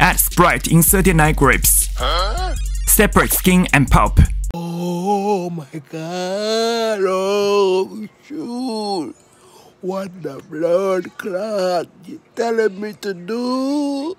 Add Sprite in 39 grapes. Separate skin and pulp. Oh my god, oh shoot. What the blood clot you telling me to do?